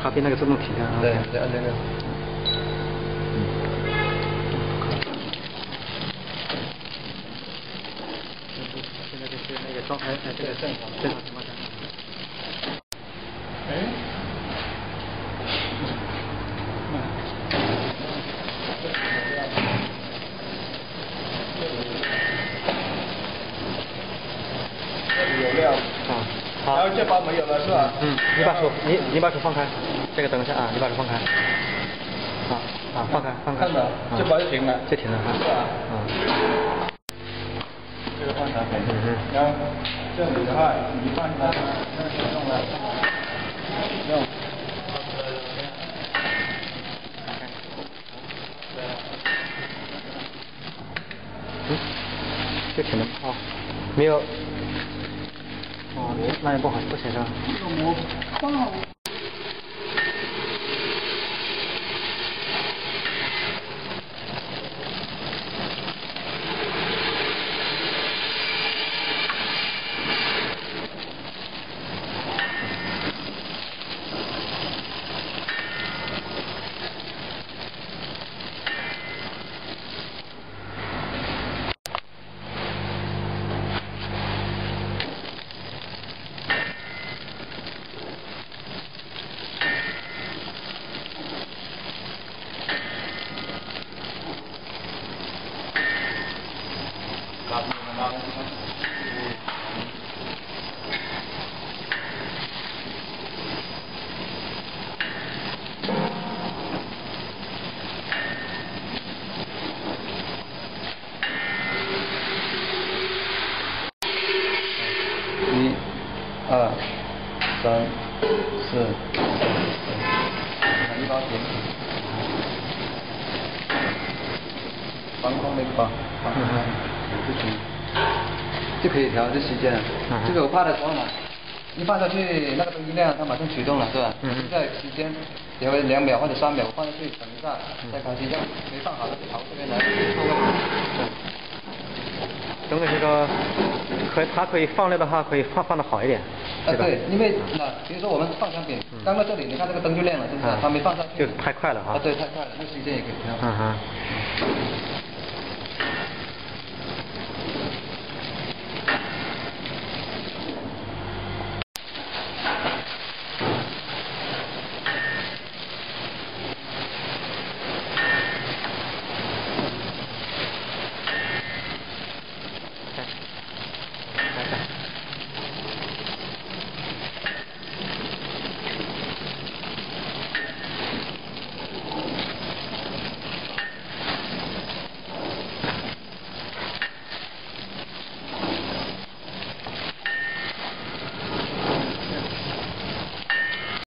卡边那个自动停了啊。对，对，按这个。现在就是那个状态，哎，这个正常正常情况下。有料。啊，好。然后这包没有了是吧？嗯，你把手，你你把手放开，这个等一下啊，你把手放开。啊啊，放开放开。看到，这包就停了。就停了哈。是吧？嗯。这个放开。嗯嗯。然后这里的话，你放它，那就用了。用。嗯，就停了啊，没有。哦，那也不好，不行是吧？一、二、三、四、五，一八停。防空那个吧，防空不行，就可以调这时间了。这个我怕的时候嘛，一放下去那个灯一亮，它马上启动了，是吧？在时间调为两秒或者三秒，我放下去等一下再开机，要没放好了跑这边来错位。等会这个可它可以放亮的话，可以放放的好一点，啊，吧？对，因为那比如说我们放香饼，刚到这里，你看这个灯就亮了，是不是？嗯它没放上去。就太快了哈啊，对，太快了，那时间也可以调。嗯哼。